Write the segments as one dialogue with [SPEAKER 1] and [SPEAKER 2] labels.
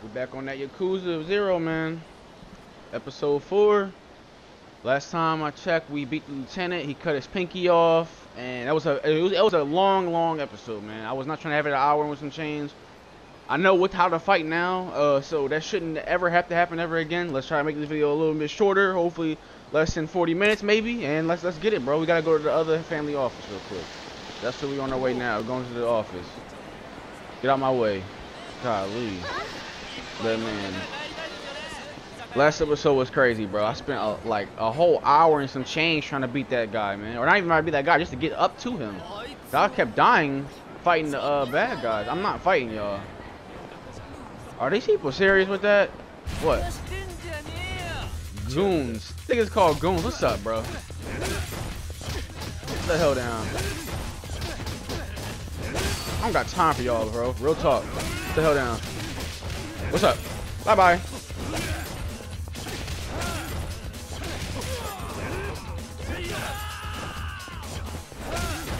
[SPEAKER 1] We're back on that Yakuza Zero, man. Episode 4. Last time I checked, we beat the lieutenant. He cut his pinky off, and that was a it was, it was a long, long episode, man. I was not trying to have it an hour with some change. I know what how to fight now, uh, so that shouldn't ever have to happen ever again. Let's try to make this video a little bit shorter, hopefully less than 40 minutes maybe, and let's let's get it, bro. We gotta go to the other family office real quick. That's where we on our way now. We're going to the office. Get out my way. Golly. That man. Last episode was crazy, bro. I spent a, like a whole hour and some change trying to beat that guy, man. Or not even trying to beat that guy, just to get up to him. I kept dying fighting the uh, bad guys. I'm not fighting y'all. Are these people serious with that? What? Goons. I think it's called goons. What's up, bro? Put the hell down. I don't got time for y'all, bro. Real talk. Put the hell down. What's up? Bye bye.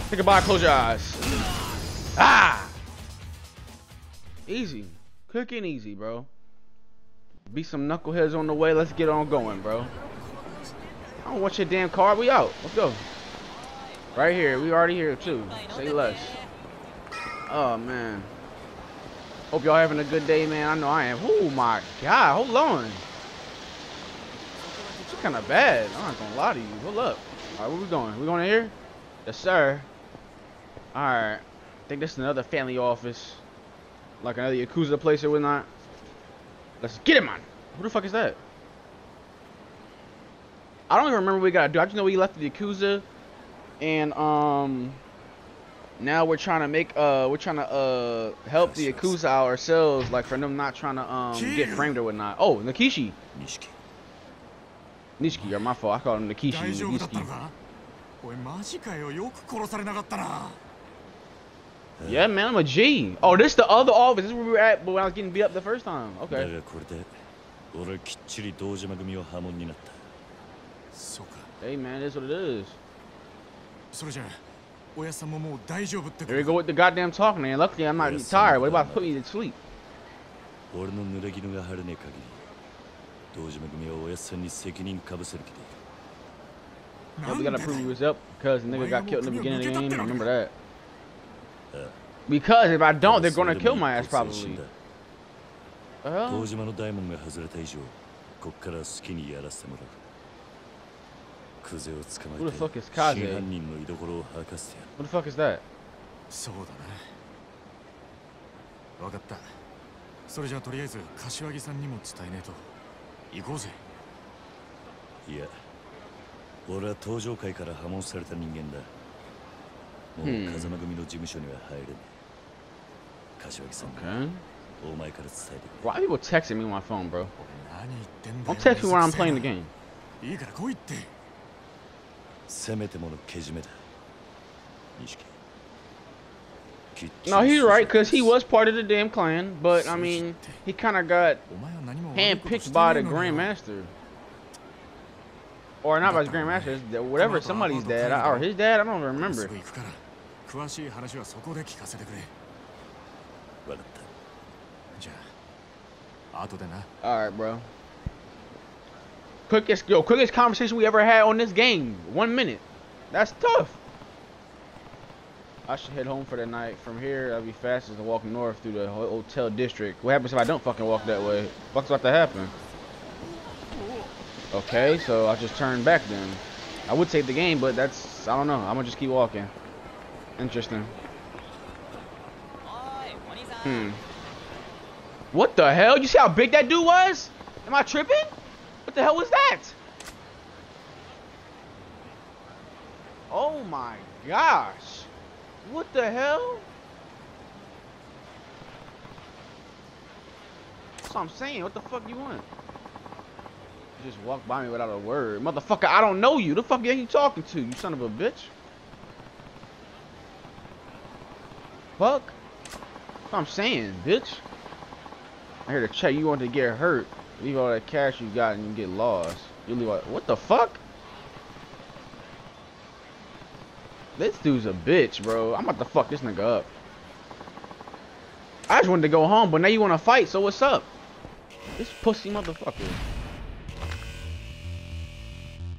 [SPEAKER 1] Say goodbye, close your eyes. Ah! Easy. And easy, bro. Be some knuckleheads on the way. Let's get on going, bro. I don't want your damn car. We out. Let's go. Right here. We already here, too. Say less. Oh, man. Hope y'all having a good day, man. I know I am. Oh, my God. Hold on. It's kind of bad. I'm not to lie to you. Hold up. All right, where we going? We going in here? Yes, sir. All right. I think this is another family office. Like another Yakuza place or whatnot. Let's get it, man. Who the fuck is that? I don't even remember what we gotta do. I just know we left the Yakuza. And, um now we're trying to make uh we're trying to uh help the yakuza ourselves like for them not trying to um get framed or whatnot. Oh nakishi
[SPEAKER 2] nishiki.
[SPEAKER 1] Nishiki you're my fault. I called him
[SPEAKER 3] nakishi nishiki.
[SPEAKER 1] yeah man i'm a g. Oh this the other office. This is where we were at but when i was getting beat up the first time. Okay. Hey man that's what it is.
[SPEAKER 3] それじゃあおやっさんももう大丈夫ってこ
[SPEAKER 1] Here we
[SPEAKER 3] と
[SPEAKER 1] go with the goddamn talking, man. Luckily, I'm not
[SPEAKER 2] Yes,
[SPEAKER 1] tired. What
[SPEAKER 2] I'm
[SPEAKER 1] about to put me to sleep?
[SPEAKER 2] 俺の濡れ衣が晴れねえ限り堂島組はおやっさんに責任かぶせる気でいる
[SPEAKER 1] Yeah,
[SPEAKER 3] な
[SPEAKER 1] we
[SPEAKER 3] んで
[SPEAKER 1] gotta
[SPEAKER 3] だ
[SPEAKER 1] prove
[SPEAKER 3] よ
[SPEAKER 1] he was up because the nigga got killed in the beginning of the game. I remember that.
[SPEAKER 2] Uh.
[SPEAKER 1] Because if I don't, they're
[SPEAKER 2] それ
[SPEAKER 1] gonna
[SPEAKER 2] でも
[SPEAKER 1] kill my ass
[SPEAKER 2] 一発で死ん
[SPEAKER 1] probably.
[SPEAKER 2] だ
[SPEAKER 1] Uh,
[SPEAKER 2] 堂 クゼを捕ま
[SPEAKER 1] Who the
[SPEAKER 2] え
[SPEAKER 1] fuck
[SPEAKER 2] て犯人の居所を吐かせてやる。
[SPEAKER 1] What the fuck is that?
[SPEAKER 3] そうだな。分かった。それじゃあとりあえず柏木さんにも伝えねえと。行こうぜ。
[SPEAKER 2] いや俺は登場界から破門された人間だ。もう
[SPEAKER 1] Hmm.
[SPEAKER 2] 風間組の事務所には入れねえ。柏木さんに
[SPEAKER 1] Okay.
[SPEAKER 2] お前から伝えてく
[SPEAKER 1] Why are people texting me on my phone, bro?
[SPEAKER 3] 何言ってんだ
[SPEAKER 1] Don't
[SPEAKER 3] よ
[SPEAKER 1] text me when I'm playing the game.
[SPEAKER 3] いいから来いって。
[SPEAKER 2] れ せめてものけじめだ錦きっちり
[SPEAKER 1] No, he's right because he
[SPEAKER 2] 筋を
[SPEAKER 1] was part of the damn clan, but I mean, he kind of got
[SPEAKER 3] お前は何も悪いことし
[SPEAKER 1] handpicked
[SPEAKER 3] て
[SPEAKER 1] by
[SPEAKER 3] ね
[SPEAKER 1] the
[SPEAKER 3] えのよ
[SPEAKER 1] Grandmaster. Or not by his Grandmaster, it's the- whatever, somebody's dad, or his dad, I don't
[SPEAKER 3] す
[SPEAKER 1] remember.
[SPEAKER 3] ぐ行くから詳しい話はそこで聞かせてくれ
[SPEAKER 2] 分かった
[SPEAKER 3] じゃあ後でな
[SPEAKER 1] Alright, bro. Quickest, yo, quickest conversation we ever had on this game. One minute. That's tough. I should head home for the night. From here, I'll be fastest to walk north through the hotel district. What happens if I don't fucking walk that way? What's about to happen? Okay, so I just turn back then. I would save the game, but that's, I don't know. I'm gonna just keep walking. Interesting. Hmm. What the hell? You see how big that dude was? Am I tripping? What the hell was that? Oh my gosh. What the hell? That's what I'm saying. What the fuck you want? You just walk by me without a word. Motherfucker, I don't know you. The fuck are you talking to, you son of a bitch? Fuck. That's what I'm saying, bitch. I heard the check. You want to get hurt. Leave all that cash you got and you get lost. You leave all, What the fuck? This dude's a bitch, bro. I'm about to fuck this nigga up. I just wanted to go home, but now you want to fight, so what's up? This pussy motherfucker.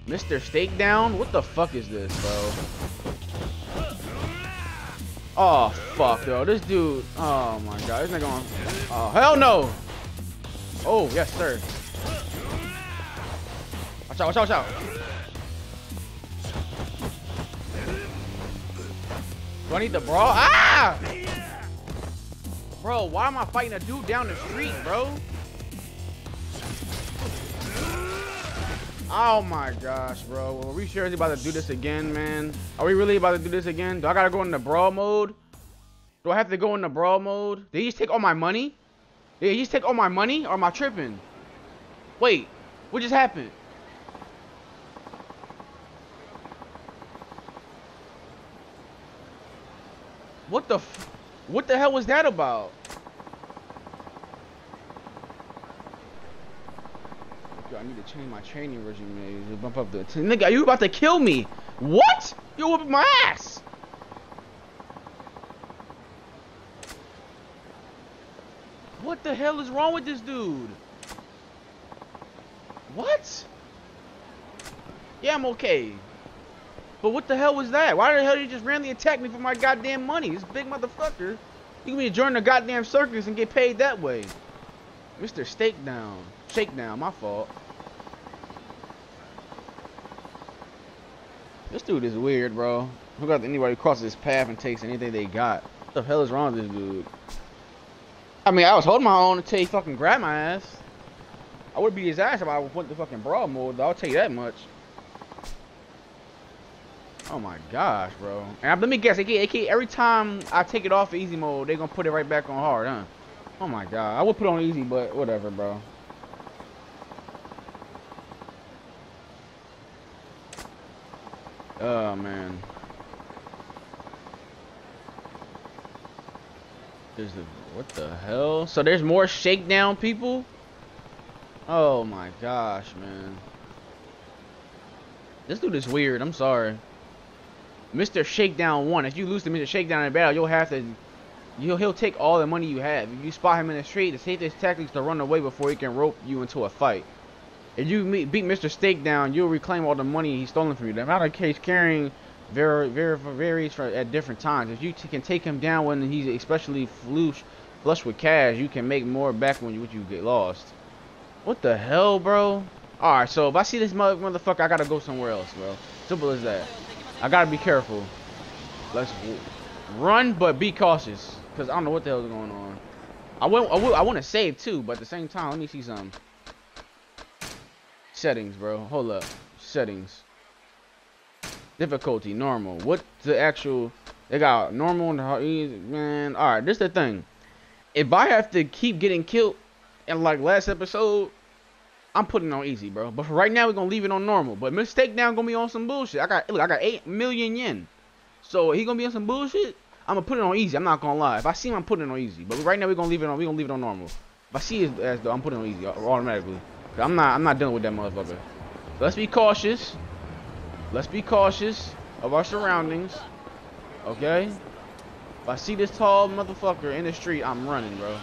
[SPEAKER 1] Mr. Steak Down? What the fuck is this, bro? Oh, fuck, yo. This dude. Oh, my God. This nigga on. Oh, hell no. Oh, yes, sir. Watch out, watch out, watch out. Do I need the brawl? Ah! Bro, why am I fighting a dude down the street, bro? Oh my gosh, bro. Are we seriously about to do this again, man? Are we really about to do this again? Do I gotta go into brawl mode? Do I have to go into brawl mode? Did he just take all my money? Did he just take all my money? Or am I tripping? Wait, what just happened? What the what the hell was that about? Yo, I need to change my training regimen to bump up the nigga. You about to kill me? What? You whooping my ass? What the hell is wrong with this dude? What? Yeah, I'm okay. But what the hell was that? Why the hell did you just randomly attack me for my goddamn money? This big motherfucker. You can be join the goddamn circus and get paid that way. Mr. Steak Down. Shakedown, my fault. This dude is weird, bro. Who got anybody crosses his path and takes anything they got? What the hell is wrong with this dude? I mean, I was holding my own until he fucking grabbed my ass. I would beat his ass if I went to fucking brawl mode, though. I'll tell you that much. Oh my gosh, bro. And let me guess, AK, every time I take it off easy mode, they're gonna put it right back on hard, huh? Oh my god. I would put on easy, but whatever, bro. Oh man. There's the what the hell? So there's more shakedown people? Oh my gosh, man. This dude is weird. I'm sorry. Mr. Shakedown 1. If you lose to Mr. Shakedown in battle, you'll have to... You'll, he'll take all the money you have. If you spot him in the street, the safest tactic is to run away before he can rope you into a fight. If you meet, beat Mr. Steak down, you'll reclaim all the money he's stolen from you. The amount of case carrying very, very varies for, at different times. If you can take him down when he's especially flush, flush with cash, you can make more back when you, you get lost. What the hell, bro? Alright, so if I see this mother motherfucker, I gotta go somewhere else, bro. Simple as that. I gotta be careful. Let's run, but be cautious, cause I don't know what the hell is going on. I want, I, I want to save too, but at the same time, let me see some settings, bro. Hold up, settings. Difficulty normal. What the actual? They got normal and. Man, all right. This the thing. If I have to keep getting killed, in like last episode, I'm putting on easy, bro. But for right now, we're gonna leave it on normal. But mistake down gonna be on some bullshit. I got look, I got eight million yen. So he gonna be on some bullshit. I'm gonna put it on easy. I'm not gonna lie. If I see him, I'm putting it on easy. But right now, we're gonna leave it on. We're gonna leave it on normal. If I see it as though I'm putting it on easy automatically. I'm not. I'm not dealing with that motherfucker. So let's be cautious. Let's be cautious of our surroundings. Okay. If I see this tall motherfucker in the street, I'm running, bro.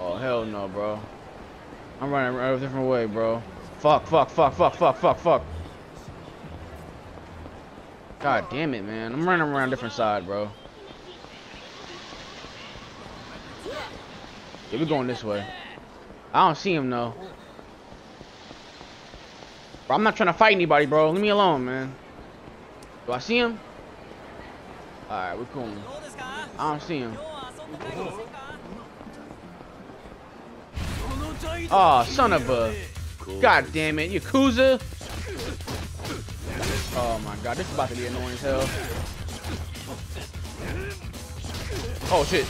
[SPEAKER 1] Oh hell no, bro. I'm running a different way, bro. Fuck, fuck, fuck, fuck, fuck, fuck, fuck. God damn it, man. I'm running around a different side, bro. Yeah, we're going this way. I don't see him, though. Bro, I'm not trying to fight anybody, bro. Leave me alone, man. Do I see him? Alright, we're cool. I don't see him. Oh, son of a... God damn it, Yakuza! Oh my god, this is about to be annoying as hell. Oh shit.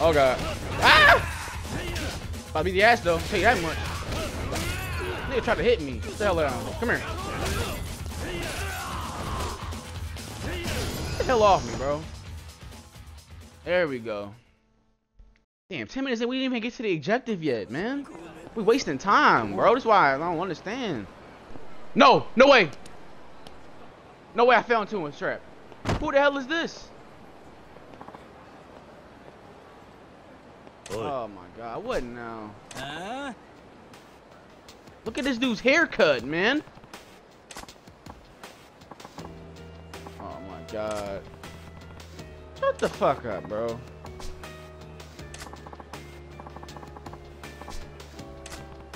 [SPEAKER 1] Oh god. Ah! About to be the ass though, I'll tell you that much. Nigga tried to hit me. Get the hell out. Come here. Get the hell off me, bro. There we go. Damn, 10 minutes and we didn't even get to the objective yet, man. We wasting time, bro. That's why I don't understand. No, no way. No way I fell into a trap. Who the hell is this? Oh my god, what now?
[SPEAKER 2] Huh?
[SPEAKER 1] Look at this dude's haircut, man. Oh my god. Shut the fuck up, bro.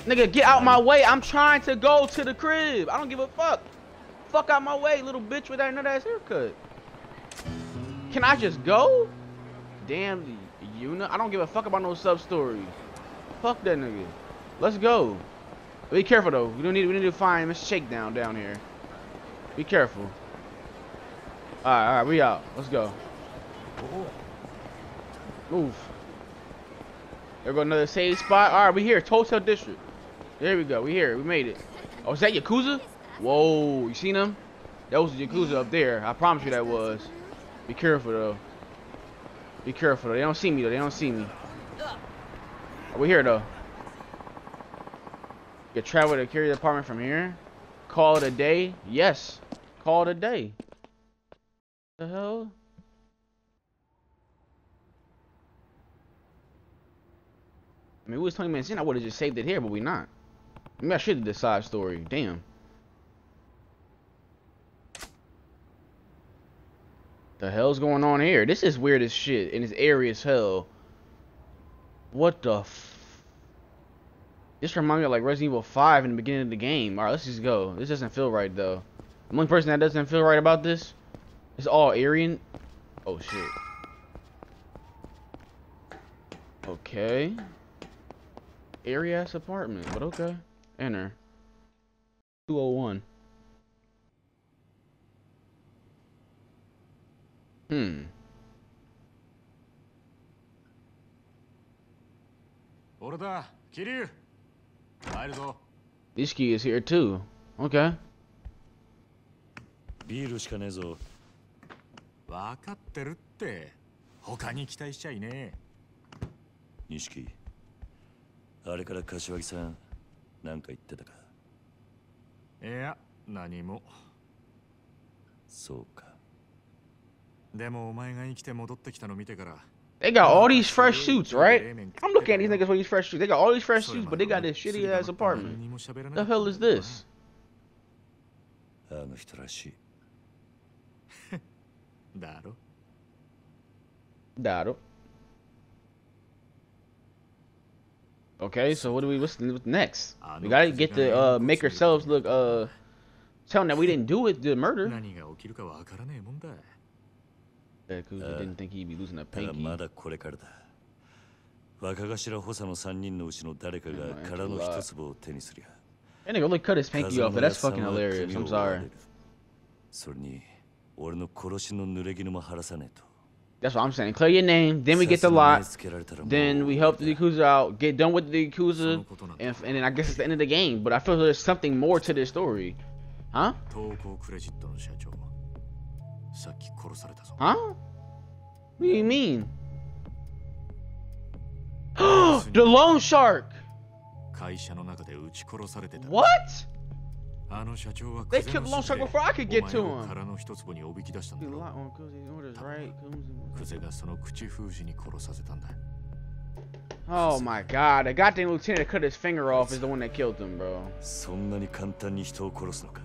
[SPEAKER 1] Nigga, get out my way. I'm trying to go to the crib. I don't give a fuck. Fuck out my way, little bitch with that nut ass haircut. Can I just go? Damn, you Yuna. I don't give a fuck about no sub story. Fuck that nigga. Let's go. Be careful though. We don't need. We need to find Mr. Shakedown down here. Be careful. All right, all right. We out. Let's go. Move. There go another save spot. All right, we here. Total District. There we go. We here. We made it. Oh, is that Yakuza? Whoa, you seen him? That was the Yakuza up there. I promise you that was. Be careful though. Be careful though. They don't see me though. They don't see me. we here though. Can travel to carrier department from here. Call it a day. Yes. Call it a day. The hell? I mean, we was 20 minutes in. I would have just saved it here, but we not. Maybe I should have the side story. Damn. The hell's going on here? This is weird as shit, and it's airy as hell. What the. This reminds me of like Resident Evil 5 in the beginning of the game. Alright, let's just go. This doesn't feel right, though. The only person that doesn't feel right about this is all Aryan. Oh, shit. Okay. Airy ass apartment, but okay. Enter. 201. Hmm.
[SPEAKER 3] 俺だ桐生入るぞ
[SPEAKER 1] Ishiki is here too. Okay.
[SPEAKER 2] ビールしかねえぞ。
[SPEAKER 3] 分かってるって。他に期待しちゃいねえ。
[SPEAKER 2] 錦あれから柏木さんなんか言ってたか？
[SPEAKER 3] いや何も。
[SPEAKER 2] そうか。
[SPEAKER 3] でもお前が生きて戻ってきたの見てから
[SPEAKER 1] They got all these fresh suits, right? I'm looking at these niggas with these fresh suits. They got all these fresh suits, but they got this shitty ass apartment. The hell is this?
[SPEAKER 3] Daro.
[SPEAKER 1] Daro. Okay, so what do we? What's next? We gotta get to uh, make ourselves look. Uh, tell them that we didn't do it, the murder. Yeah, cause we didn't think he'd be losing a
[SPEAKER 2] だが
[SPEAKER 1] pinky.
[SPEAKER 2] まだこれからだ若頭補佐の3人のうちの誰かが空の一粒を手にすりゃ
[SPEAKER 1] That nigga really cut his pinky
[SPEAKER 2] 風
[SPEAKER 1] off,
[SPEAKER 2] 間
[SPEAKER 1] but
[SPEAKER 2] の
[SPEAKER 1] that's
[SPEAKER 2] やつさん
[SPEAKER 1] fucking
[SPEAKER 2] は
[SPEAKER 1] hilarious.
[SPEAKER 2] 首を
[SPEAKER 1] I'm
[SPEAKER 2] 折ら
[SPEAKER 1] sorry.
[SPEAKER 2] れるそれに俺の殺しの濡れ衣も晴らさねえと
[SPEAKER 1] That's what I'm saying. Clear your name, then we get the
[SPEAKER 2] さすがに
[SPEAKER 1] lot,
[SPEAKER 2] 目つけられたらもう
[SPEAKER 1] then we help the Yakuza out, get done with the
[SPEAKER 3] そ
[SPEAKER 1] Yakuza,
[SPEAKER 3] のことなんだ
[SPEAKER 1] and, and then I guess it's the end of the game. But I feel there's something more to this story. Huh?
[SPEAKER 3] さっき殺されたぞ
[SPEAKER 1] Huh? What do you mean? the loan shark!
[SPEAKER 3] 会社の中で撃ち殺されてた
[SPEAKER 1] What?
[SPEAKER 3] あの社長は
[SPEAKER 1] They
[SPEAKER 3] クゼ
[SPEAKER 1] killed
[SPEAKER 3] の
[SPEAKER 1] the loan
[SPEAKER 3] 指
[SPEAKER 1] shark
[SPEAKER 3] 示で
[SPEAKER 1] before I could get
[SPEAKER 3] お
[SPEAKER 1] to
[SPEAKER 3] 前を
[SPEAKER 1] him.
[SPEAKER 3] 殻の一粒におびき出したんだ
[SPEAKER 1] The
[SPEAKER 3] ろ
[SPEAKER 1] lot on Cozy's orders, right?
[SPEAKER 3] クゼがその口封じに殺させたんだ
[SPEAKER 1] Oh my god, the goddamn lieutenant that cut his finger off is the one that killed him, bro.
[SPEAKER 2] そんなに簡単に人を殺すのか
[SPEAKER 3] あのバカ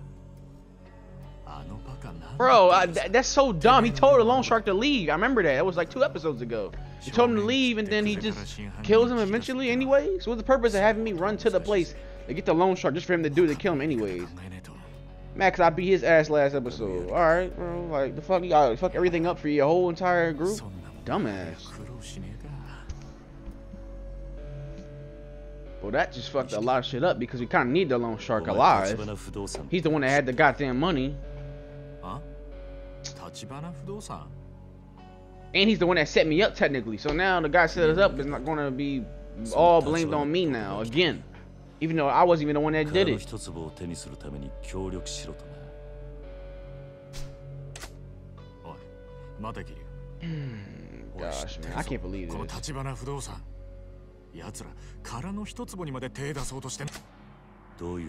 [SPEAKER 3] なん
[SPEAKER 1] Bro, uh, th that's so dumb. He told the loan shark to leave. I remember that. It was like two episodes ago. He told him to leave, and then he just kills him eventually anyways? So what's the purpose of having me run to the place to get the loan shark just for him to do to kill him anyways? Max, I beat his ass last episode. Alright, bro. Like, the fuck, y'all fuck everything up for your whole entire group? Dumbass. Well, that just fucked a lot of shit up because we kind of need the loan shark alive. He's the one that had the goddamn money.
[SPEAKER 3] 立花不動産
[SPEAKER 1] and he's the one that set me up technically. So now the guy set us up is not gonna be all blamed on me now again, even though I wasn't even the one that
[SPEAKER 2] 殻
[SPEAKER 1] did
[SPEAKER 2] の
[SPEAKER 1] it.
[SPEAKER 2] 一粒を手にするために協力しろとな
[SPEAKER 3] おい待てキリ
[SPEAKER 1] Gosh, man, I can't believe
[SPEAKER 3] この
[SPEAKER 1] this.
[SPEAKER 3] 立花不動産奴ら殻の一坪にまで手出そうとしてん
[SPEAKER 2] ど どういう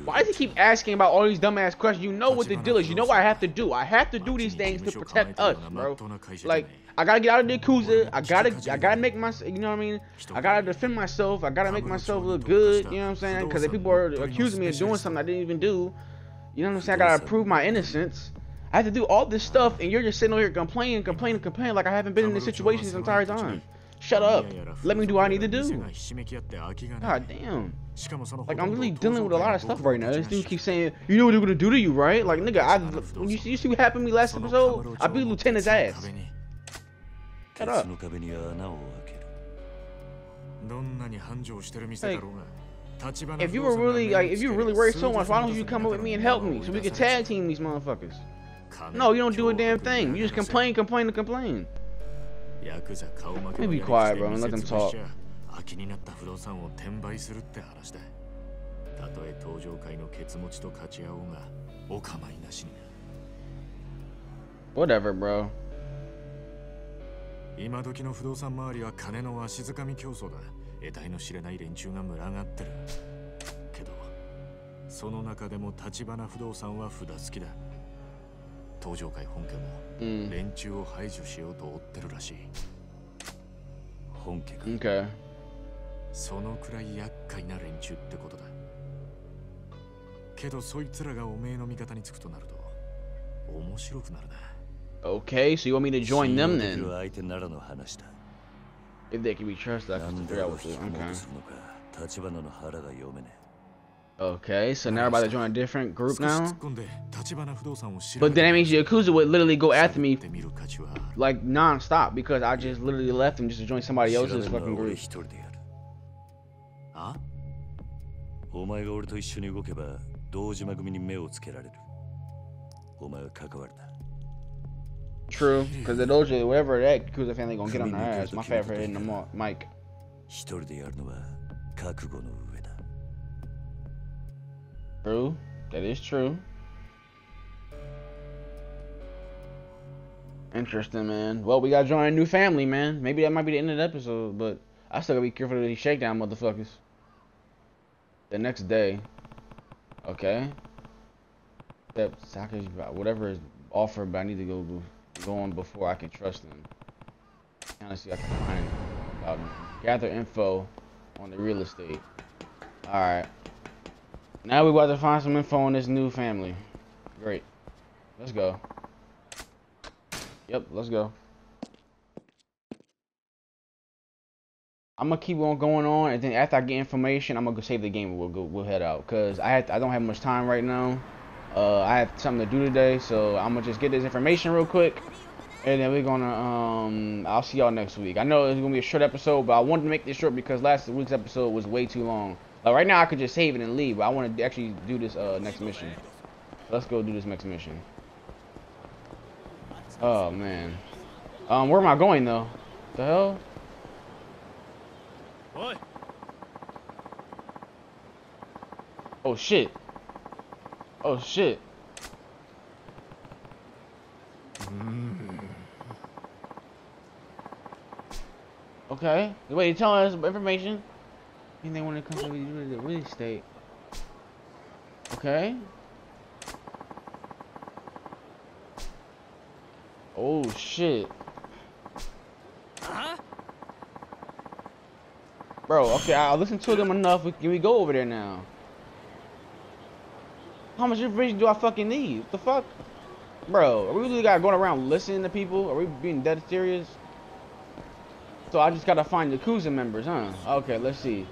[SPEAKER 1] Why does he keep asking about all these dumbass questions? You know what the deal is. You know what I have to do. I have to do these things to protect us, bro. Like, I gotta get out of the Yakuza. I gotta, I gotta make my, you know what I mean? I gotta defend myself. I gotta make myself look good. You know what I'm saying? Because if people are accusing me of doing something I didn't even do, you know what I'm saying? I gotta prove my innocence. I have to do all this stuff, and you're just sitting over here complaining, complaining, complaining, like I haven't been in this situation this entire time. Shut up. Let me do what I need to do. God damn. Like, I'm really dealing with a lot of stuff right now. This dude keeps saying, you know what they're gonna do to you, right? Like, nigga, I, you, you see what happened to me last episode? I beat Lieutenant's ass. Shut up. If you were really, like, if you really worried so much, why don't you come up with me and help me so we can tag team these motherfuckers? No, you don't do a damn thing. You just complain, complain, and complain.
[SPEAKER 3] Let
[SPEAKER 1] be quiet, bro, let them talk.
[SPEAKER 3] 気になった不動産を転売するって話だた。とえ登場界のケツ持ちと勝ち合おうがお構いなしに
[SPEAKER 1] Whatever, bro.
[SPEAKER 3] 今時の不動産周りは金のわしづかみ競争だ。得体の知れない連中が群がってる。けどその中でも立花不動産は札付きだ登場界本家も
[SPEAKER 1] Mm.
[SPEAKER 3] 連中を排除しようと追ってるらしい
[SPEAKER 2] 本家か
[SPEAKER 1] Okay.
[SPEAKER 3] そのくらい厄介な連中ってことだけどそいつらがおめえの味方につくとなると面白くなるな
[SPEAKER 1] Okay, so you want me to join
[SPEAKER 2] 信
[SPEAKER 1] them
[SPEAKER 2] 用できる
[SPEAKER 1] then?
[SPEAKER 2] 相手ならの話だ
[SPEAKER 1] If they can be trusted, I
[SPEAKER 2] な
[SPEAKER 1] can
[SPEAKER 2] んで
[SPEAKER 1] figure out
[SPEAKER 2] 俺
[SPEAKER 1] what
[SPEAKER 2] 引
[SPEAKER 1] to
[SPEAKER 2] き込もう
[SPEAKER 1] Okay. Okay, so now everybody join a different group
[SPEAKER 3] 少し突
[SPEAKER 1] now.
[SPEAKER 3] っ込んで立花不動産を調
[SPEAKER 1] But then that means Yakuza would literally go after me
[SPEAKER 3] てみる価値はある
[SPEAKER 1] like non-stop because I just literally left them just to join
[SPEAKER 2] え
[SPEAKER 1] somebody
[SPEAKER 2] 調べ
[SPEAKER 1] else's
[SPEAKER 2] るの
[SPEAKER 1] fucking
[SPEAKER 2] は俺
[SPEAKER 1] group.
[SPEAKER 2] 一人でやる
[SPEAKER 3] あ
[SPEAKER 2] お前が俺と一緒に動けば堂島組に目をつけられるお前は関わるな
[SPEAKER 1] True, because the dojo, whatever that Yakuza family gonna get on their ass. My favorite hitting them up, Mike.
[SPEAKER 2] 一人でやるのは覚悟の上だ
[SPEAKER 1] True, that is true. Interesting, man. Well, we gotta join a new family, man. Maybe that might be the end of the episode, but I still gotta be careful of these shakedown motherfuckers. The next day. Okay. Saka's uh, whatever is offered, but I need to go go on before I can trust them. See I can find. Gather info on the real estate. Alright. Now we about to find some info on this new family. Great. Let's go. Yep, let's go. I'm gonna keep on going on, and then after I get information, I'm gonna go save the game. We'll go. We'll head out, cause I I don't have much time right now. Uh, I have something to do today, so I'm gonna just get this information real quick, and then we're gonna um. I'll see y'all next week. I know it's gonna be a short episode, but I wanted to make this short because last week's episode was way too long. Like right now, I could just save it and leave, but I want to actually do this uh next mission. Let's go do this next mission. Oh man. Um, where am I going though? The hell? What? Oh shit. Oh shit. Okay. Wait, you're telling us information? And they want to come to the real estate. Okay. Oh shit. Uh-huh. Bro, okay, I listened to them enough. We, can we go over there now? How much information do I fucking need? What the fuck? Bro, are we really got going around listening to people? Are we being dead serious? So I just gotta find the Yakuza members, huh? Okay, let's see.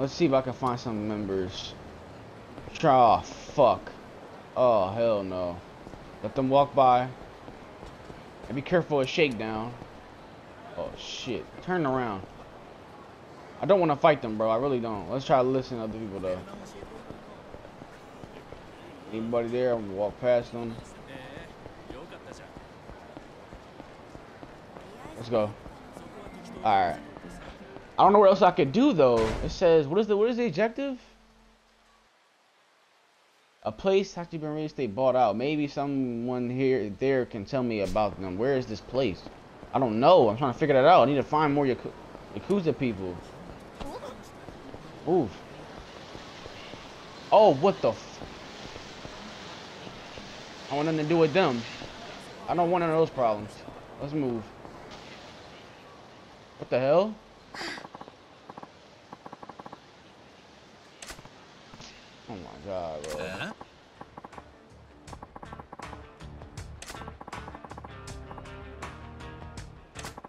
[SPEAKER 1] Let's see if I can find some members. Oh, fuck. Oh, hell no. Let them walk by. And be careful of shakedown. Oh, shit. Turn around. I don't want to fight them, bro. I really don't. Let's try to listen to other people, though. Anybody there? I'm gonna walk past them. Let's go. Alright. I don't know what else I could do though. It says what is the what is the objective? A place actually been real estate bought out. Maybe someone here there can tell me about them. Where is this place? I don't know. I'm trying to figure that out. I need to find more Yaku Yakuza people. Oof. Oh, what the f- I want nothing to do with them. I don't want none of those problems. Let's move. What the hell? Oh my god, bro.
[SPEAKER 2] Huh?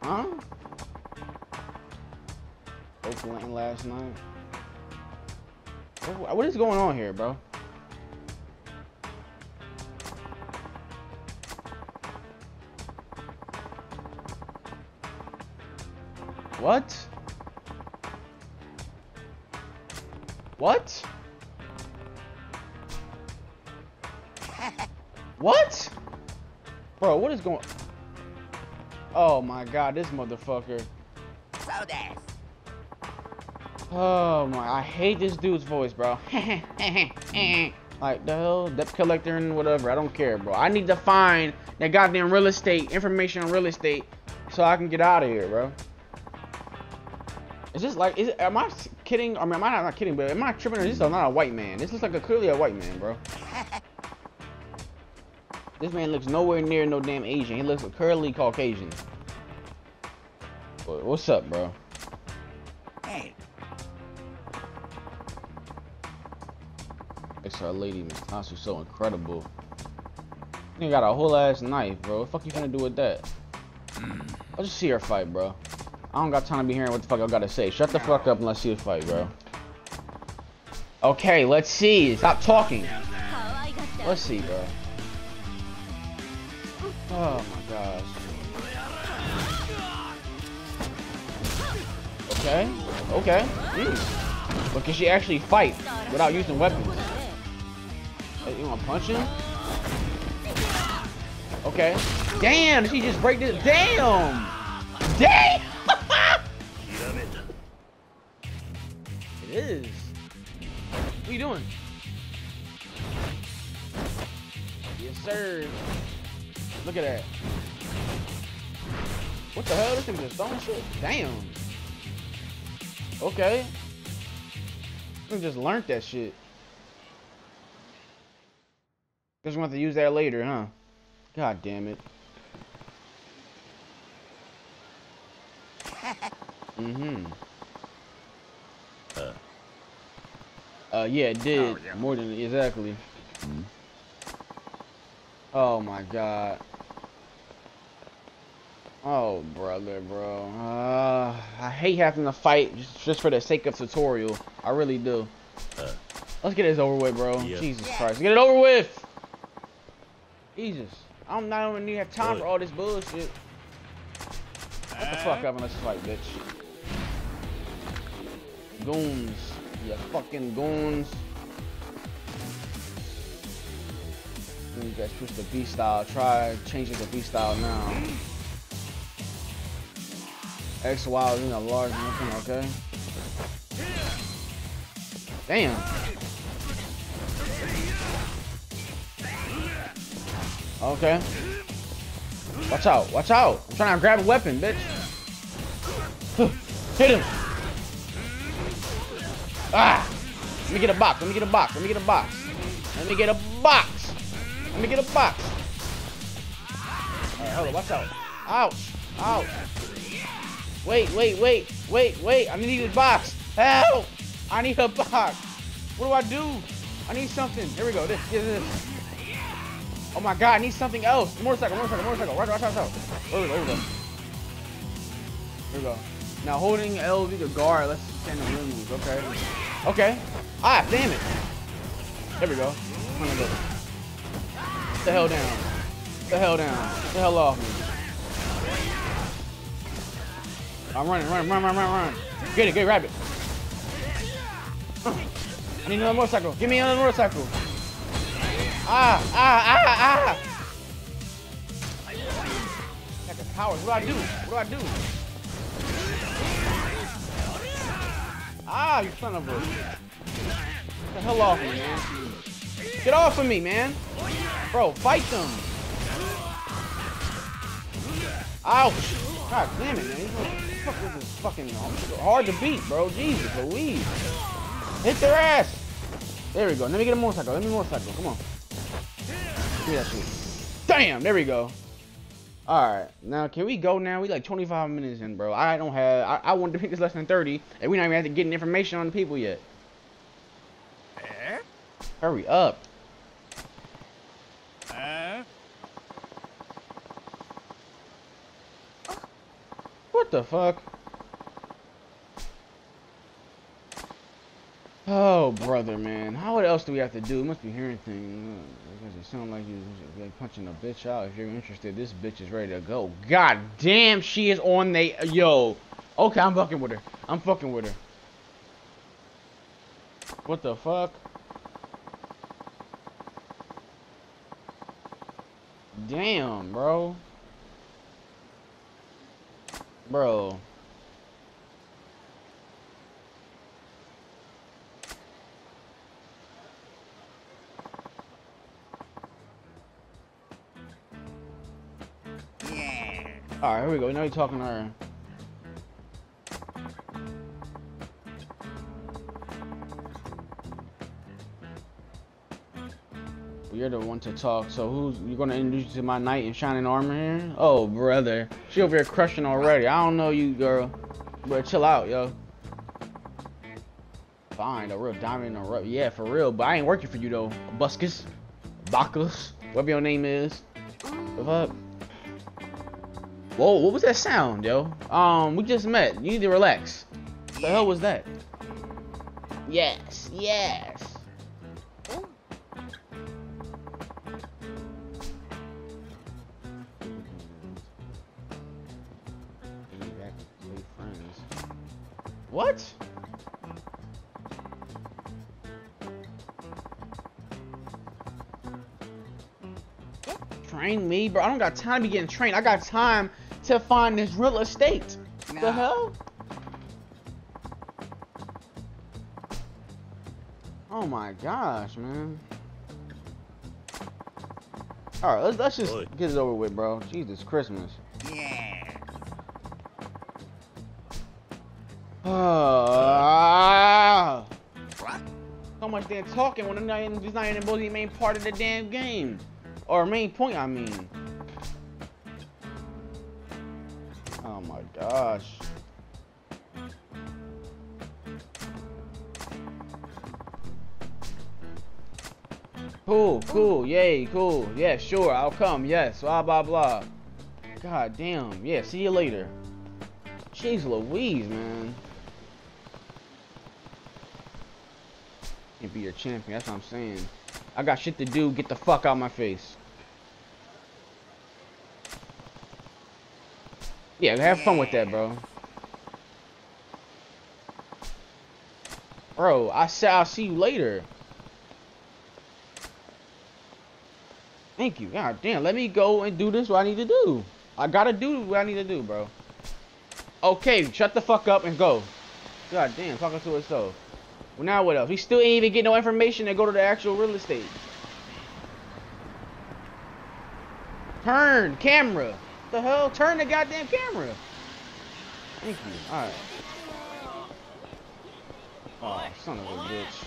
[SPEAKER 1] Huh? Oakland last night. What what is going on here, bro? What? What is going Oh my god, this motherfucker. Oh my, I hate this dude's voice, bro. like the hell, debt collector and whatever. I don't care, bro. I need to find that goddamn real estate information on real estate so I can get out of here, bro. Is this like? Is it? Am I kidding? I mean, am I not, not kidding? But am I tripping? Or is this not a white man? This looks like a clearly a white man, bro. This man looks nowhere near no damn Asian. He looks like curly Caucasian. What's up, bro?
[SPEAKER 2] Hey.
[SPEAKER 1] It's our lady, Miss Tatsu, so incredible. You got a whole ass knife, bro. What the fuck you gonna do with that? Hmm. I'll just see her fight, bro. I don't got time to be hearing what the fuck I gotta say. Shut the fuck up and let's see the fight, bro. Okay, let's see. Stop talking. Let's see, bro. Oh my gosh. Okay, okay. Jeez. But can she actually fight without using weapons? Hey, you wanna punch him? Okay. Damn, she just break this. Damn! Damn! Look at that. What the hell? This thing just throwing shit? Damn. Okay. We just learned that shit. Just want to use that later, huh? God damn it. Mm-hmm.
[SPEAKER 2] Uh.
[SPEAKER 1] Uh, yeah, it did.
[SPEAKER 2] Oh, yeah.
[SPEAKER 1] More than exactly.
[SPEAKER 2] Mhm.
[SPEAKER 1] Oh my god. Oh, brother, bro. Uh, I hate having to fight just, just for the sake of tutorial. I really do.
[SPEAKER 2] Uh.
[SPEAKER 1] Let's get this over with, bro.
[SPEAKER 2] Yeah.
[SPEAKER 1] Jesus Christ. Get it over with! Jesus. I'm not even need to have time for all this bullshit. Shut the fuck up and let's fight, bitch. Goons. You fucking goons. You guys push the B style. Try changing the B style now. X Y is in a large motion, okay? Damn. Okay. Watch out, watch out. I'm trying to grab a weapon, bitch. Hit him. Ah! Let me get a box, let me get a box, let me get a box. Let me get a box. Let me get a box. Alright, hold on, watch out. Ouch. Ouch. Wait, wait, wait, wait, wait. I need a box. Help! I need a box. What do I do? I need something. Here we go. This, this, this. Oh my god, I need something else. Motorcycle, motorcycle, motorcycle. Watch, watch, watch out. Here we go, here we go. Here we go. Now holding LB the guard, let's stand in the moves, okay? Okay. Ah, damn it. There we go. The hell down. The hell down. The hell off me. I'm running, run, run, run, run, run. Get it, get it, grab it. I need another motorcycle. Give me another motorcycle. Ah, ah, ah, ah. Like a coward. What do I do? What do I do? Ah, you son of a. Get the hell off me, man. Get off of me, man. Bro, fight them. Ouch. God damn it, man. These motherfuckers is fucking hard to beat, bro. Jesus Louise. Hit their ass. There we go. Let me get a motorcycle. Let me motorcycle. Come on. Give that shit. Damn. There we go. All right. Now, can we go now? We like 25 minutes in, bro. I don't have. I, I wanted to pick this less than 30, and we not even have to get information on the people yet.
[SPEAKER 2] Eh?
[SPEAKER 1] Hurry up. The fuck? Oh, brother, man. How what else do we have to do? Must be hearing things. Because it sounds like you're punching a bitch out. If you're interested, this bitch is ready to go. God damn, she is on the... Yo. Okay, I'm fucking with her. I'm fucking with her. What the fuck? Damn, bro. Bro. Yeah. Alright, here we go. Now you're talking to her. You're the one to talk, so who's you gonna introduce to my knight in shining armor here? Oh brother. She over here crushing already. I don't know you girl. But chill out, yo. Fine, a real diamond a rough. Yeah, for real, but I ain't working for you though. Buscus. Bacchus. Whatever your name is. The? Whoa, what was that sound, yo? Um, we just met. You need to relax. What the hell was that? Yes, yes. Got time to be getting trained. I got time to find this real estate. The hell? Oh my gosh, man. All right, let's let's just
[SPEAKER 2] Oi.
[SPEAKER 1] get it over with, bro. Jesus Christmas. Yeah. Ah. so much damn talking when it's not even, it's not even the main part of the damn game. Or main point, I mean. Cool, yay, cool. Yeah, sure, I'll come, yes, blah, blah, blah. God damn, yeah, see you later. Jeez Louise, man. Can't be your champion, that's what I'm saying. I got shit to do, get the fuck out of my face. Yeah, have fun with that, bro. Bro, I said I'll see you later. Thank you. God damn, let me go and do this what I need to do. I gotta do what I need to do, bro. Okay, shut the fuck up and go. God damn, talking to herself. Well, now what else? We still ain't even get no information to go to the actual real estate. Turn, camera. The hell? Turn the goddamn camera. Thank you. Alright. Oh, son of a bitch.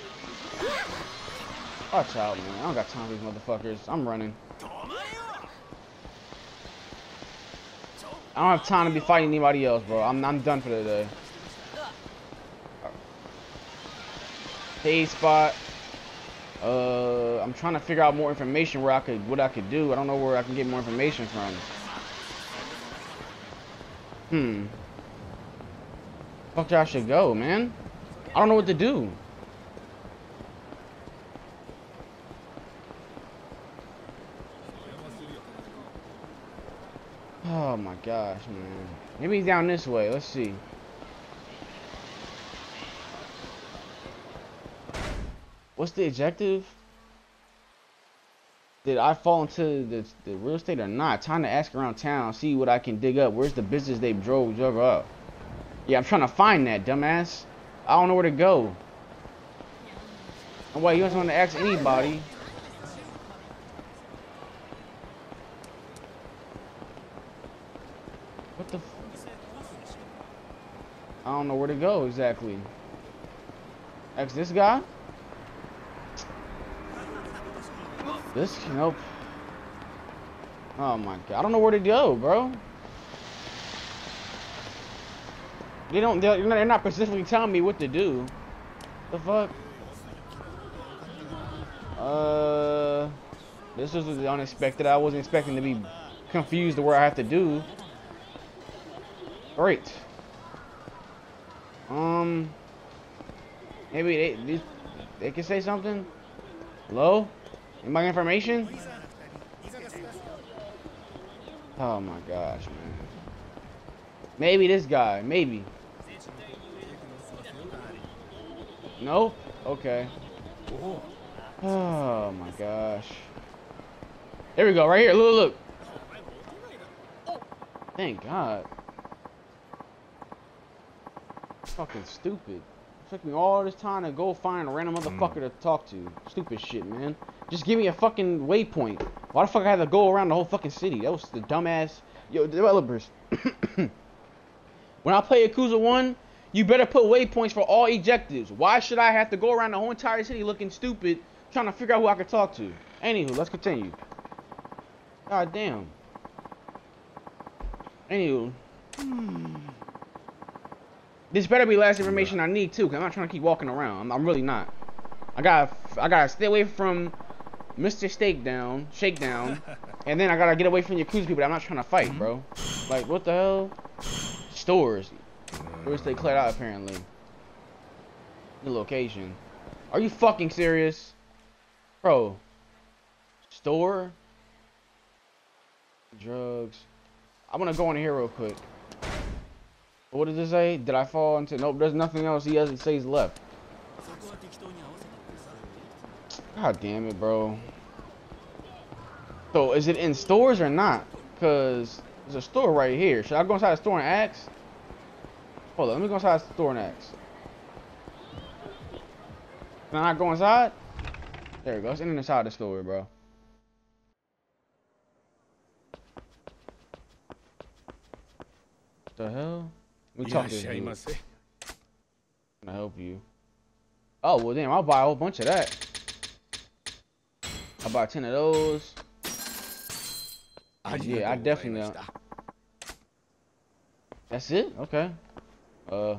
[SPEAKER 1] Watch out, man. I don't got time for these motherfuckers. I'm running. I don't have time to be fighting anybody else, bro. I'm, I'm done for the day. Spot. Uh, I'm trying to figure out more information where I could, what I could do. I don't know where I can get more information from. Hmm. Fuck, I should go, man. I don't know what to do. Oh my gosh, man. Maybe he's down this way. Let's see. What's the objective? Did I fall into the, the real estate or not? Time to ask around town, see what I can dig up. Where's the business they drove, drove up? Yeah, I'm trying to find that, dumbass. I don't know where to go. Why you don't want to ask anybody? What the? F I don't know where to go exactly. Ask this guy. This, nope. Oh my god, I don't know where to go, bro. They don't, they're not, they're not specifically telling me what to do. The fuck? Uh, this was unexpected. I wasn't expecting to be confused to where I have to do. Great. Um, maybe they, they, they can say something? Hello? My information? Oh my gosh, man. Maybe this guy, maybe. Nope. Okay. Oh my gosh. There we go, right here. Look, look. Thank God. Fucking stupid. It took me all this time to go find a random mm. motherfucker to talk to. Stupid shit, man. Just give me a fucking waypoint. Why the fuck I had to go around the whole fucking city? That was the dumbass. Yo, developers. when I play Yakuza 1, you better put waypoints for all ejectives. Why should I have to go around the whole entire city looking stupid trying to figure out who I could talk to? Anywho, let's continue. God damn. Anywho. Hmm. This better be last information I need too, cause I'm not trying to keep walking around. I'm, I'm really not. I gotta, I gotta stay away from Mr. Shakedown, Shakedown, and then I gotta get away from Yakuza people. I'm not trying to fight, mm-hmm. bro. Like, what the hell? Stores. Stores they cleared out apparently. The location. Are you fucking serious, bro? Store. Drugs. I'm gonna go in here real quick. What does it say? Did I fall into? Nope. There's nothing else. He has it says left. God damn it, bro. So is it in stores or not? Cause there's a store right here. Should I go inside the store and ask? Hold on, let me go inside the store and ask. Can I go inside? There we go. It's in inside the store, bro. The hell? We talk to this dude. Can I help you? Oh well, damn! I'll buy a whole bunch of that. I'll buy ten of those. Yeah, I definitely. That's it. Okay. Uh.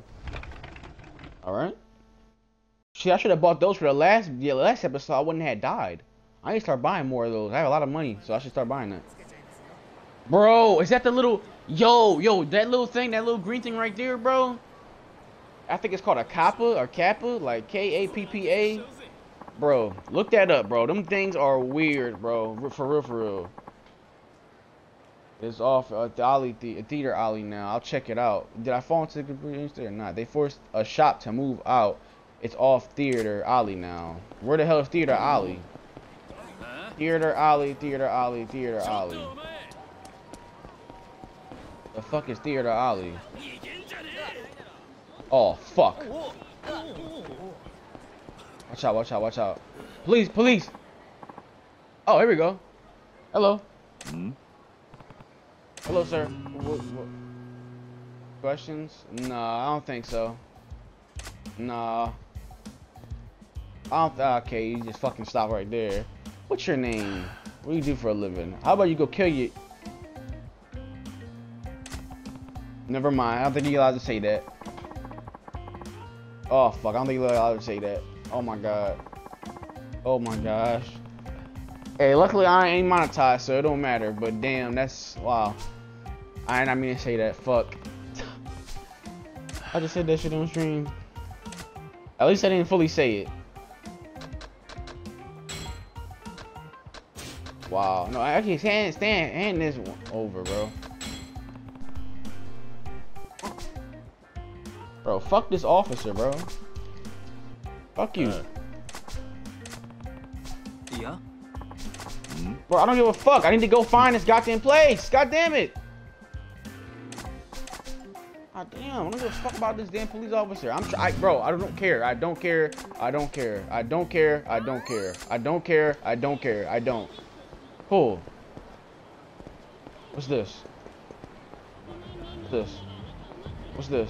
[SPEAKER 1] All right. See, I should have bought those for the last yeah last episode. I wouldn't have died. I need to start buying more of those. I have a lot of money, so I should start buying that. Bro, is that the little yo yo that little thing, that little green thing right there, bro? I think it's called a kappa or kappa, like K A P P A. Bro, look that up, bro. Them things are weird, bro. For real, for real. It's off at the Alley the theater alley now. I'll check it out. Did I fall into the computer or not? They forced a shop to move out. It's off theater alley now. Where the hell is theater alley? Theater alley, theater alley, theater alley. The fuck is theater alley? Oh fuck. Watch out, watch out, watch out. Police, police! Oh, here we go. Hello.
[SPEAKER 2] Hmm?
[SPEAKER 1] Hello, sir. What, what? Questions? Nah, I don't think so. Nah. I don't. Okay, you just fucking stop right there. What's your name? What do you do for a living? How about you go kill you? Never mind. I don't think you're allowed to say that. Oh fuck! I don't think you're allowed to say that. Oh my god. Oh my gosh. Hey, luckily I ain't monetized, so it don't matter. But damn, that's wow. I ain't not mean to say that. Fuck. I just said that shit on stream. At least I didn't fully say it. Wow. No, I actually, stand, stand, hand this one over, bro. Bro, fuck this officer, bro. Fuck you.
[SPEAKER 2] Uh.
[SPEAKER 4] Yeah.
[SPEAKER 1] Bro, I don't give a fuck. I need to go find this goddamn place. God damn it. God damn, I don't give a fuck about this damn police officer. I'm I, bro, I don't care. I don't care. I don't care. I don't care. I don't care. I don't care. I don't care. I don't. Cool. What's this? What's this? What's this?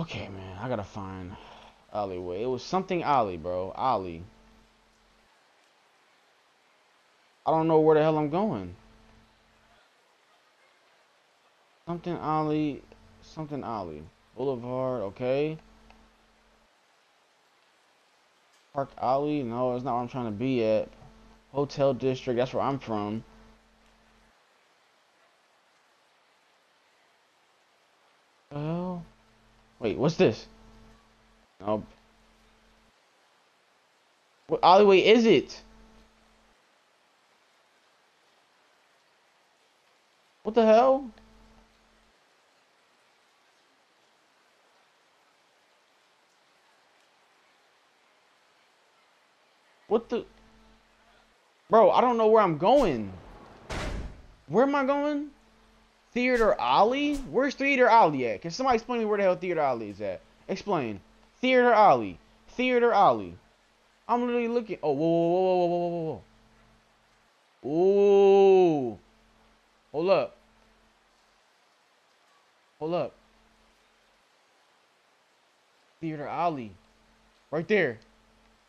[SPEAKER 1] Okay, man, I gotta find alleyway. It was something alley, bro. Alley. I don't know where the hell I'm going. Something alley, something alley. Boulevard, okay. Park Alley, no, it's not where I'm trying to be at. Hotel District, that's where I'm from. Oh. Wait, what's this? Nope. What alleyway is it? What the hell? What the? Bro, I don't know where I'm going. Where am I going? Theater Alley? Where's Theater Alley at? Can somebody explain me where the hell Theater Alley is at? Explain. Theater Alley. Theater Alley. I'm literally looking. Oh, whoa, whoa, whoa, whoa, whoa, whoa, whoa. Ooh. Hold up. Hold up. Theater Alley. Right there.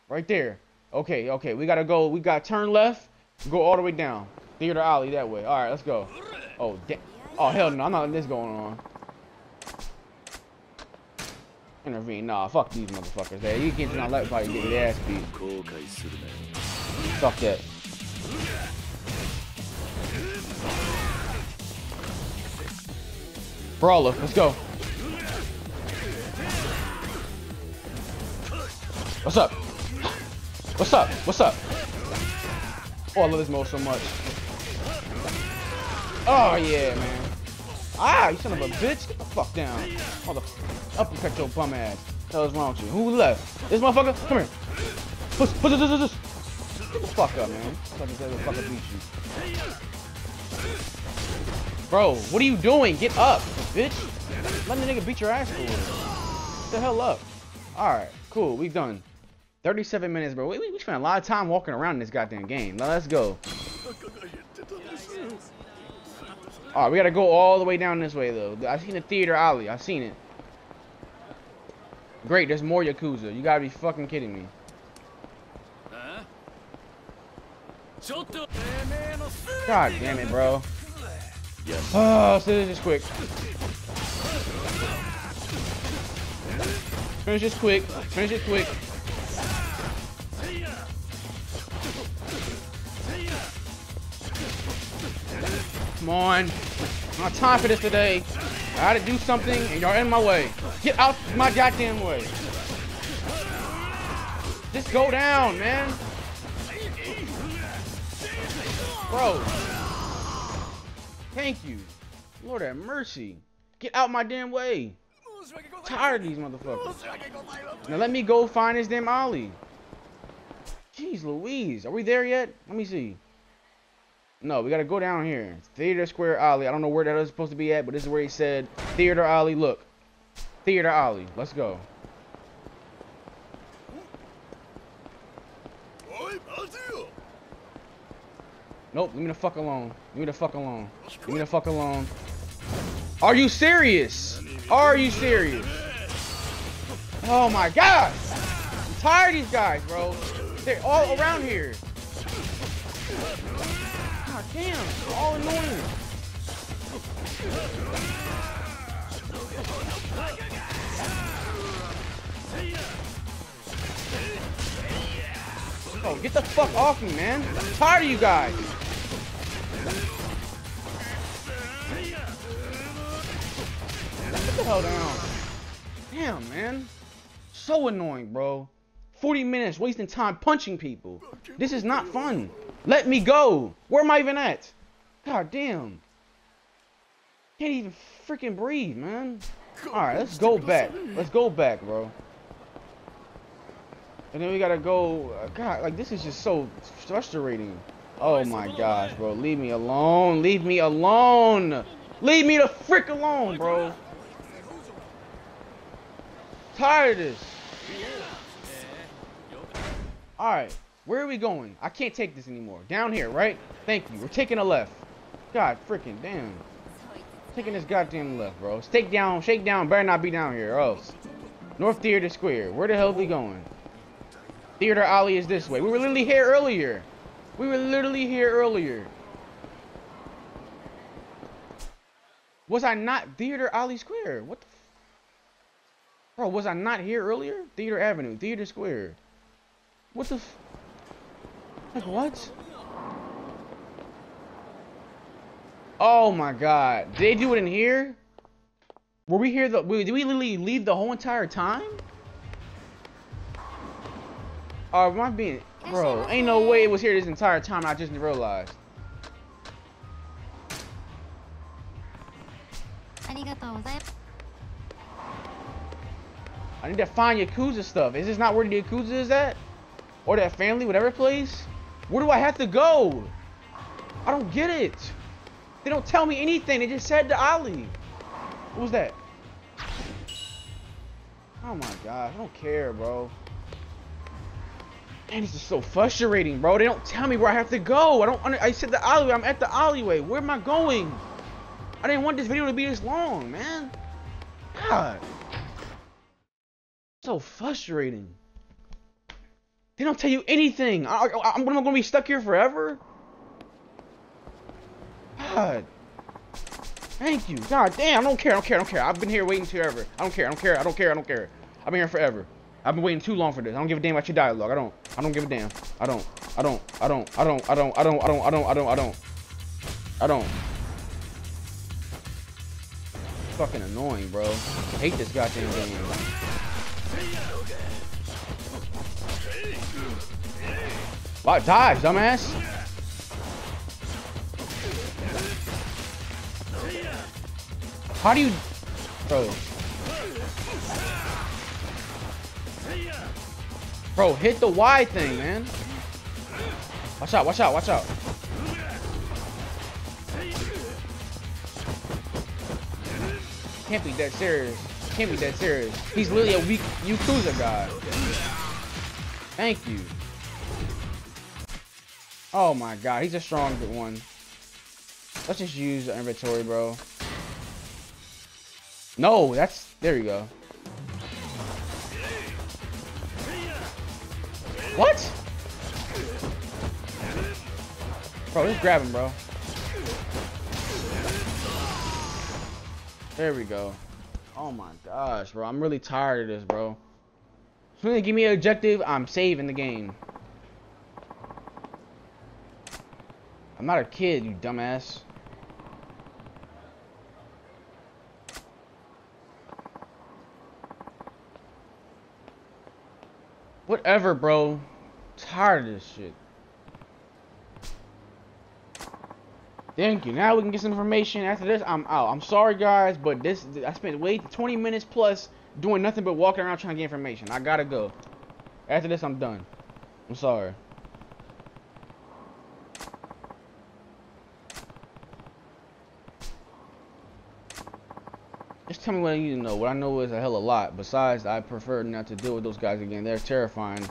[SPEAKER 1] Right there. Okay, okay. We gotta go. We gotta turn left. Go all the way down. Theater Alley that way. All right, let's go. Oh, damn. Oh, hell no. I'm not letting this going on. Intervene. Nah, fuck these motherfuckers. Hey, you can't not let everybody get their ass beat. Fuck that. Brawler, let's go. What's up? What's up? What's up? Oh, I love this mode so much. Oh, yeah, man. Ah, you son of a bitch. Get the fuck down. Motherfucker. Up and uppercut your bum ass. What the wrong with you? Who left? This motherfucker? Come here. Push, push, push, push, push. Get the fuck up, man. Fucking say fucking beat you. Bro, what are you doing? Get up, bitch. Let the nigga beat your ass for. Get the hell up. Alright, cool. We done. 37 minutes, bro. We, we, we spent a lot of time walking around in this goddamn game. Now let's go. All right, we gotta go all the way down this way though. I seen the theater alley. I seen it. Great, there's more Yakuza. You gotta be fucking kidding me. God damn it, bro. Yes. Oh, so this is quick. Finish this quick. Finish it quick. Come on. Not time for this today. I gotta do something and y'all in my way. Get out my goddamn way. Just go down, man. Bro. Thank you. Lord have mercy. Get out my damn way. I'm tired of these motherfuckers. Now let me go find this damn Ollie. Jeez Louise. Are we there yet? Let me see. No, we gotta go down here. Theater Square Alley. I don't know where that is supposed to be at, but this is where he said Theater Alley. Look. Theater Alley. Let's go. Nope, leave me the fuck alone. Leave me the fuck alone. Leave me the fuck alone. Are you serious? Are you serious? Oh my god! I'm tired of these guys, bro. They're all around here. Damn, all annoying. Oh, get the fuck off me, man. I'm tired of you guys. Get the hell down. Damn, man. So annoying, bro. 40 minutes wasting time punching people. This is not fun. Let me go. Where am I even at? God damn. Can't even freaking breathe, man. Alright, let's go back. Let's go back, bro. And then we gotta go. Uh, God, like this is just so frustrating. Oh my gosh, bro. Leave me alone. Leave me alone. Leave me the frick alone, bro. Tired of this. Alright, where are we going? I can't take this anymore. Down here, right? Thank you. We're taking a left. God freaking damn. Taking this goddamn left, bro. Stake down, shake down, better not be down here, or else. North Theater Square. Where the hell are we going? Theater Alley is this way. We were literally here earlier. We were literally here earlier. Was I not Theater Alley Square? What the Bro, was I not here earlier? Theater Avenue, Theater Square. What the Like what? Oh my god. Did they do it in here? Were we here the did we literally leave the whole entire time? Oh, am I being bro, ain't no way it was here this entire time I just realized. I need to find Yakuza stuff. Is this not where the Yakuza is at? Or that family, whatever place? Where do I have to go? I don't get it. They don't tell me anything. They just said to Ali. What was that? Oh my god, I don't care, bro. Man, this is so frustrating, bro. They don't tell me where I have to go. I don't. I said the alleyway. I'm at the alleyway. Where am I going? I didn't want this video to be this long, man. God. So frustrating. They don't tell you anything. I, am going to be stuck here forever? God. Thank you. God damn, I don't care, I don't care, I don't care. I've been here waiting forever. I don't care, I don't care, I don't care, I don't care. I've been here forever. I've been waiting too long for this. I don't give a damn about your dialogue. I don't. I don't give a damn. I don't. I don't. I don't. I don't. I don't. I don't. I don't. I don't. I don't. I don't. I don't. Fucking annoying, bro. I hate this goddamn game. What? Dodge, dumbass. How do you... Bro. Bro, hit the Y thing, man. Watch out, watch out, watch out. Can't be that serious. Can't be that serious. He's literally a weak Yakuza guy. Thank you. Oh my god, he's a strong one. Let's just use the inventory, bro. No, that's... There you go. What? Bro, just grab him, bro. There we go. Oh my gosh, bro. I'm really tired of this, bro. As soon they give me an objective, I'm saving the game. I'm not a kid, you dumbass. Whatever, bro. tired of this shit. Thank you. Now we can get some information. After this, I'm out. I'm sorry, guys, but this I spent way 20 minutes plus doing nothing but walking around trying to get information. I gotta go. After this, I'm done. I'm sorry. Tell me what I need to know. What I know is a hell of a lot. Besides, I prefer not to deal with those guys again. They're terrifying.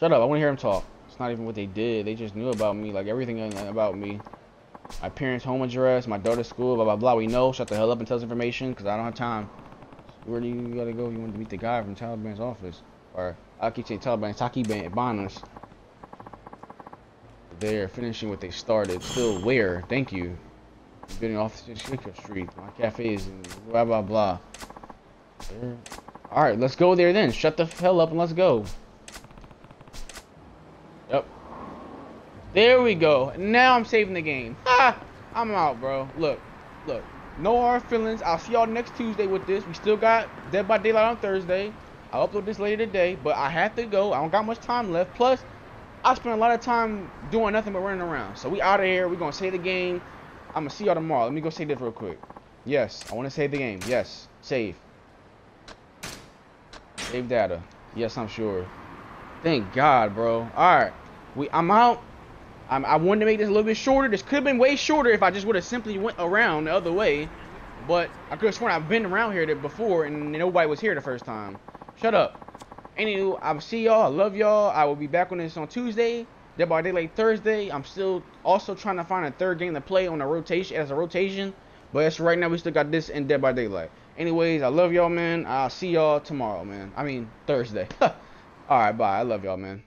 [SPEAKER 1] Shut up. I want to hear them talk. It's not even what they did. They just knew about me, like everything about me. My parents' home address, my daughter's school, blah, blah, blah. We know. Shut the hell up and tell us information because I don't have time. Where do you got to go? if You want to meet the guy from Taliban's office. Or I keep saying Taliban, Taki Banas. They're finishing what they started. Still where? Thank you building off Shaker Street. My cafe is blah blah blah. All right, let's go there then. Shut the hell up and let's go. Yep. There we go. Now I'm saving the game. Ha! I'm out, bro. Look, look. No hard feelings. I'll see y'all next Tuesday with this. We still got Dead by Daylight on Thursday. I'll upload this later today, but I have to go. I don't got much time left. Plus, I spent a lot of time doing nothing but running around. So we out of here. We're gonna save the game. I'm gonna see y'all tomorrow. Let me go save this real quick. Yes, I want to save the game. Yes, save. Save data. Yes, I'm sure. Thank God, bro. All right, we I'm out. I'm, I wanted to make this a little bit shorter. This could have been way shorter if I just would have simply went around the other way. But I could have sworn I've been around here before and nobody was here the first time. Shut up. Anywho, I'll see y'all. I love y'all. I will be back on this on Tuesday. Dead by Daylight Thursday. I'm still also trying to find a third game to play on a rotation as a rotation. But as right now, we still got this and Dead by Daylight. Anyways, I love y'all, man. I'll see y'all tomorrow, man. I mean, Thursday. Alright, bye. I love y'all, man.